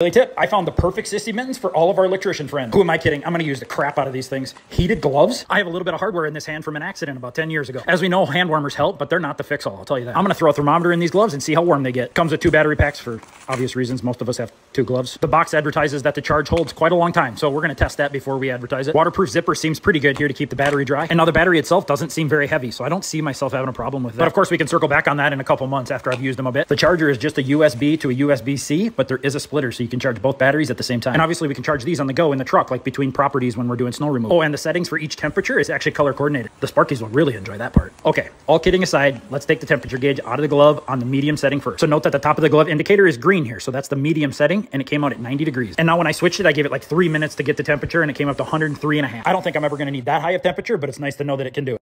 Daily tip, I found the perfect sissy mittens for all of our electrician friends. Who am I kidding? I'm gonna use the crap out of these things. Heated gloves. I have a little bit of hardware in this hand from an accident about 10 years ago. As we know, hand warmers help, but they're not the fix-all, I'll tell you that. I'm gonna throw a thermometer in these gloves and see how warm they get. Comes with two battery packs for obvious reasons. Most of us have two gloves. The box advertises that the charge holds quite a long time, so we're gonna test that before we advertise it. Waterproof zipper seems pretty good here to keep the battery dry. And now the battery itself doesn't seem very heavy, so I don't see myself having a problem with that. But of course, we can circle back on that in a couple months after I've used them a bit. The charger is just a USB to a USB-C, but there is a splitter, so you can charge both batteries at the same time. And obviously we can charge these on the go in the truck, like between properties when we're doing snow removal. Oh, and the settings for each temperature is actually color coordinated. The Sparkies will really enjoy that part. Okay, all kidding aside, let's take the temperature gauge out of the glove on the medium setting first. So note that the top of the glove indicator is green here. So that's the medium setting and it came out at 90 degrees. And now when I switched it, I gave it like three minutes to get the temperature and it came up to 103 and a half. I don't think I'm ever gonna need that high of temperature, but it's nice to know that it can do it.